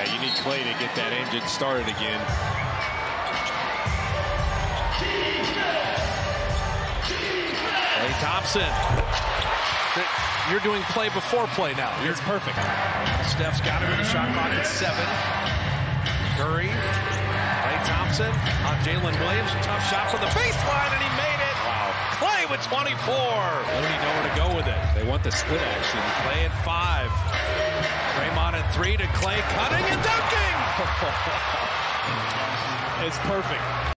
Yeah, you need Klay to get that engine started again. Klay Thompson. You're doing play before play now. You're It's perfect. Steph's got it with the shot clock at seven. Curry, Klay Thompson on Jalen Williams. Tough shot from the baseline, and he made it. Wow. Klay with 24. Looney nowhere to go with it. They want the split action. Klay at five. Three to Klay cutting and dunking. It's perfect.